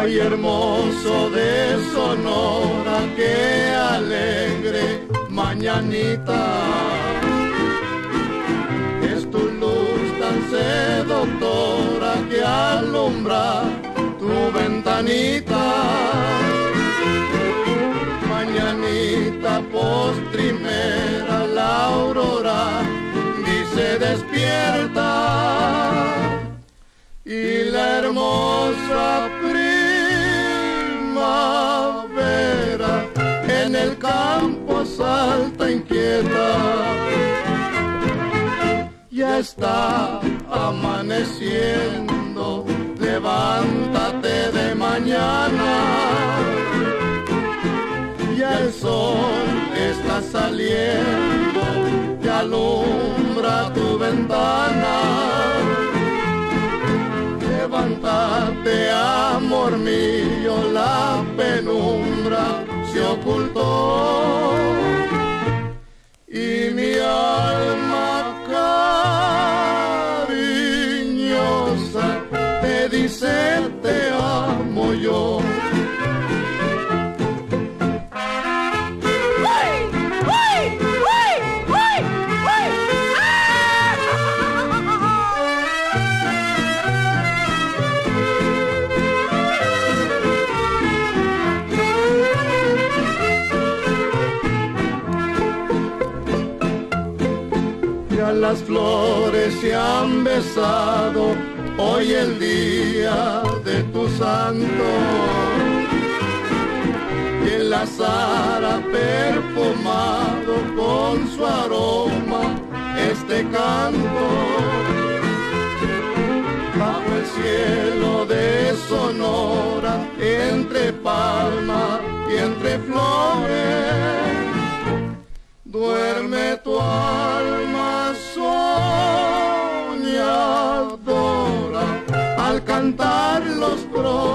Ay, hermoso de Sonora, qué alegre mañanita. Es tu luz tan seductora que alumbra tu ventanita. Mañanita postrimera, la aurora dice despierta y la hermosa en el campo salta inquieta. Ya está amaneciendo, levántate de mañana. Ya el sol está saliendo, te alumbra tu ventana y mi alma cariñosa te dice te amo yo. Las flores y han besado hoy el día de tu santo. Y en la zara perfumado con su aroma este canto bajo el cielo de Sonora, entre palmas y entre flores, duerme tu alma. cantar los pros.